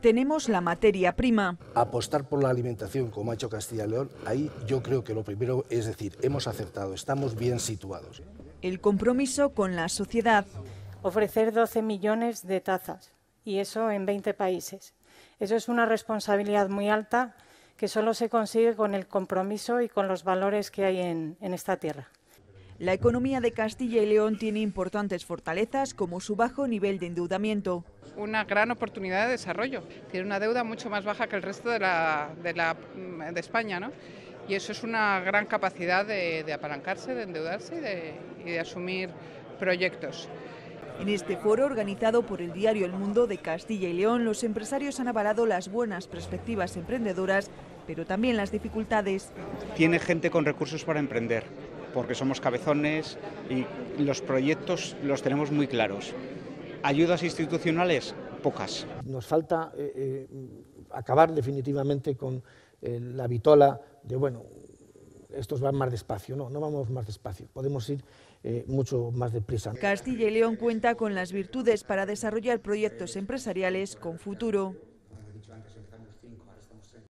Tenemos la materia prima. Apostar por la alimentación, como ha hecho Castilla y León, ahí yo creo que lo primero es decir, hemos acertado, estamos bien situados. El compromiso con la sociedad. Ofrecer 12 millones de tazas, y eso en 20 países. Eso es una responsabilidad muy alta que solo se consigue con el compromiso y con los valores que hay en, en esta tierra. La economía de Castilla y León tiene importantes fortalezas como su bajo nivel de endeudamiento. Una gran oportunidad de desarrollo. Tiene una deuda mucho más baja que el resto de, la, de, la, de España, ¿no? Y eso es una gran capacidad de, de apalancarse, de endeudarse y de, y de asumir proyectos. En este foro organizado por el diario El Mundo de Castilla y León, los empresarios han avalado las buenas perspectivas emprendedoras, pero también las dificultades. Tiene gente con recursos para emprender, porque somos cabezones y los proyectos los tenemos muy claros. Ayudas institucionales, pocas. Nos falta eh, eh, acabar definitivamente con eh, la vitola de, bueno, estos van más despacio. No, no vamos más despacio, podemos ir eh, mucho más deprisa. Castilla y León cuenta con las virtudes para desarrollar proyectos empresariales con futuro.